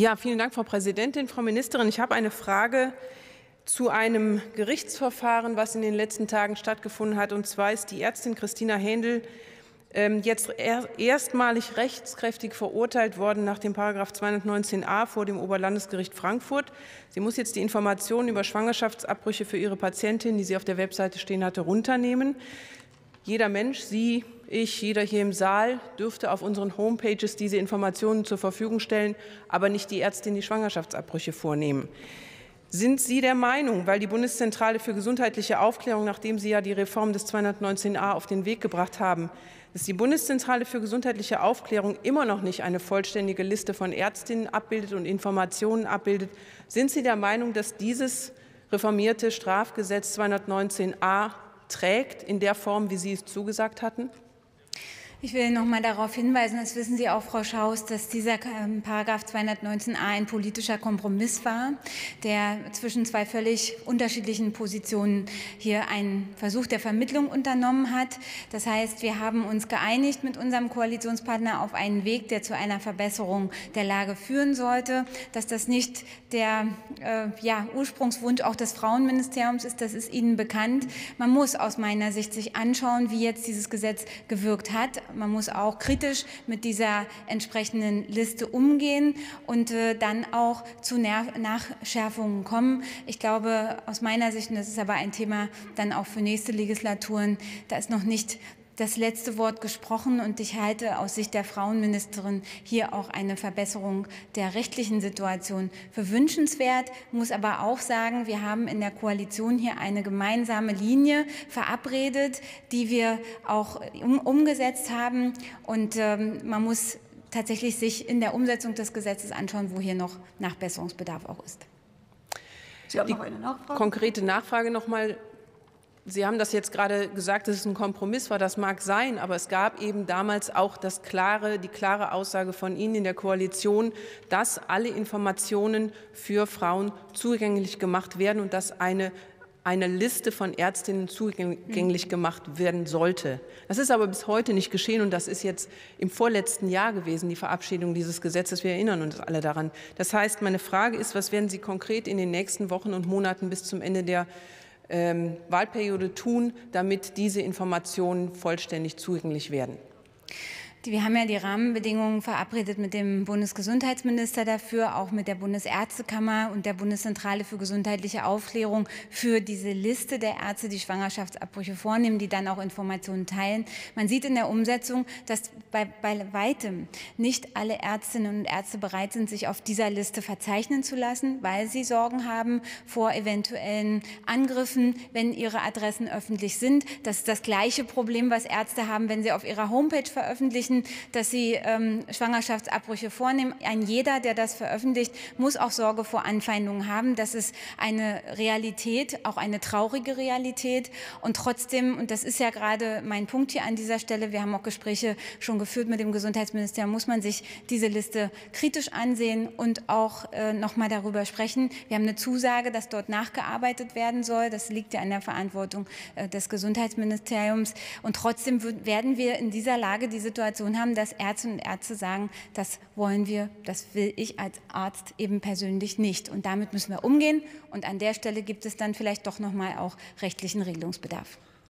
Ja, vielen Dank, Frau Präsidentin. Frau Ministerin, ich habe eine Frage zu einem Gerichtsverfahren, was in den letzten Tagen stattgefunden hat. Und zwar ist die Ärztin Christina Händel ähm, jetzt erstmalig rechtskräftig verurteilt worden nach dem Paragraph 219a vor dem Oberlandesgericht Frankfurt. Sie muss jetzt die Informationen über Schwangerschaftsabbrüche für ihre Patientin, die sie auf der Webseite stehen hatte, runternehmen. Jeder Mensch, Sie, ich, jeder hier im Saal dürfte auf unseren Homepages diese Informationen zur Verfügung stellen, aber nicht die Ärztin, die Schwangerschaftsabbrüche vornehmen. Sind Sie der Meinung, weil die Bundeszentrale für gesundheitliche Aufklärung, nachdem Sie ja die Reform des 219a auf den Weg gebracht haben, dass die Bundeszentrale für gesundheitliche Aufklärung immer noch nicht eine vollständige Liste von Ärztinnen abbildet und Informationen abbildet, sind Sie der Meinung, dass dieses reformierte Strafgesetz 219a trägt in der Form, wie Sie es zugesagt hatten? Ich will noch mal darauf hinweisen, das wissen Sie auch, Frau Schaus, dass dieser ähm, Paragraph 219a ein politischer Kompromiss war, der zwischen zwei völlig unterschiedlichen Positionen hier einen Versuch der Vermittlung unternommen hat. Das heißt, wir haben uns geeinigt mit unserem Koalitionspartner auf einen Weg, der zu einer Verbesserung der Lage führen sollte. Dass das nicht der äh, ja, Ursprungswunsch auch des Frauenministeriums ist, das ist Ihnen bekannt. Man muss aus meiner Sicht sich anschauen, wie jetzt dieses Gesetz gewirkt hat man muss auch kritisch mit dieser entsprechenden Liste umgehen und äh, dann auch zu Nachschärfungen kommen. Ich glaube, aus meiner Sicht, und das ist aber ein Thema dann auch für nächste Legislaturen, da ist noch nicht das letzte Wort gesprochen und ich halte aus Sicht der Frauenministerin hier auch eine Verbesserung der rechtlichen Situation für wünschenswert, muss aber auch sagen, wir haben in der Koalition hier eine gemeinsame Linie verabredet, die wir auch umgesetzt haben und ähm, man muss tatsächlich sich in der Umsetzung des Gesetzes anschauen, wo hier noch Nachbesserungsbedarf auch ist. Sie haben noch eine Nachfrage? Konkrete Nachfrage noch mal Sie haben das jetzt gerade gesagt, dass es ein Kompromiss war. Das mag sein, aber es gab eben damals auch das klare, die klare Aussage von Ihnen in der Koalition, dass alle Informationen für Frauen zugänglich gemacht werden und dass eine eine Liste von Ärztinnen zugänglich mhm. gemacht werden sollte. Das ist aber bis heute nicht geschehen und das ist jetzt im vorletzten Jahr gewesen, die Verabschiedung dieses Gesetzes. Wir erinnern uns alle daran. Das heißt, meine Frage ist, was werden Sie konkret in den nächsten Wochen und Monaten bis zum Ende der ähm, Wahlperiode tun, damit diese Informationen vollständig zugänglich werden? Wir haben ja die Rahmenbedingungen verabredet mit dem Bundesgesundheitsminister dafür, auch mit der Bundesärztekammer und der Bundeszentrale für gesundheitliche Aufklärung für diese Liste der Ärzte, die Schwangerschaftsabbrüche vornehmen, die dann auch Informationen teilen. Man sieht in der Umsetzung, dass bei, bei weitem nicht alle Ärztinnen und Ärzte bereit sind, sich auf dieser Liste verzeichnen zu lassen, weil sie Sorgen haben vor eventuellen Angriffen, wenn ihre Adressen öffentlich sind. Das ist das gleiche Problem, was Ärzte haben, wenn sie auf ihrer Homepage veröffentlichen veröffentlichen, dass sie ähm, Schwangerschaftsabbrüche vornehmen. Ein jeder, der das veröffentlicht, muss auch Sorge vor Anfeindungen haben. Das ist eine Realität, auch eine traurige Realität. Und trotzdem, und das ist ja gerade mein Punkt hier an dieser Stelle, wir haben auch Gespräche schon geführt mit dem Gesundheitsministerium, muss man sich diese Liste kritisch ansehen und auch äh, noch mal darüber sprechen. Wir haben eine Zusage, dass dort nachgearbeitet werden soll. Das liegt ja an der Verantwortung äh, des Gesundheitsministeriums. Und trotzdem werden wir in dieser Lage die Situation Situation haben, dass Ärzte und Ärzte sagen, das wollen wir, das will ich als Arzt eben persönlich nicht. Und damit müssen wir umgehen. Und an der Stelle gibt es dann vielleicht doch noch mal auch rechtlichen Regelungsbedarf.